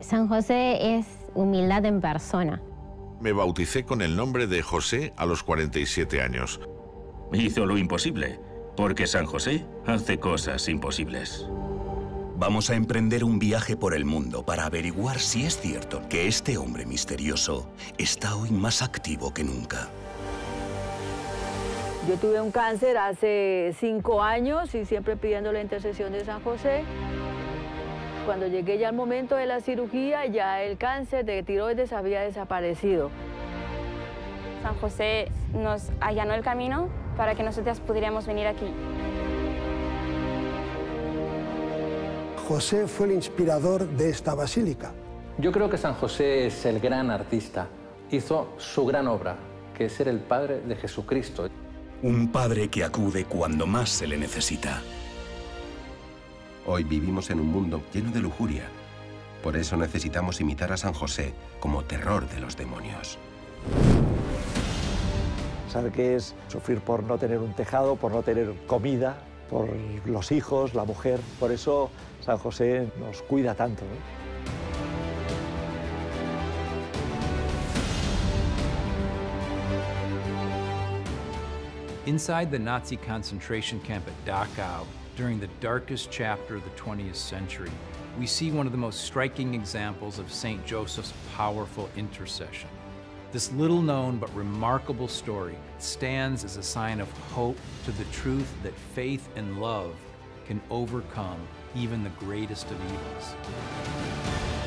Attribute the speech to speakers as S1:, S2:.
S1: San José es humildad en persona.
S2: Me bauticé con el nombre de José a los 47 años.
S3: Hizo lo imposible, porque San José hace cosas imposibles.
S4: Vamos a emprender un viaje por el mundo para averiguar si es cierto que este hombre misterioso está hoy más activo que nunca.
S5: Yo tuve un cáncer hace cinco años y siempre pidiendo la intercesión de San José. Cuando llegué ya al momento de la cirugía, ya el cáncer de tiroides había desaparecido.
S6: San José nos allanó el camino para que nosotras pudiéramos venir aquí.
S7: José fue el inspirador de esta basílica.
S8: Yo creo que San José es el gran artista. Hizo su gran obra, que es ser el padre de Jesucristo.
S4: Un padre que acude cuando más se le necesita.
S9: Hoy vivimos en un mundo lleno de lujuria. Por eso necesitamos imitar a San José como terror de los demonios.
S10: Sabe qué es sufrir por no tener un tejado, por no tener comida, por los hijos, la mujer. Por eso San José nos cuida tanto. ¿no?
S11: Inside the Nazi concentration camp at Dachau, during the darkest chapter of the 20th century, we see one of the most striking examples of St. Joseph's powerful intercession. This little known but remarkable story stands as a sign of hope to the truth that faith and love can overcome even the greatest of evils.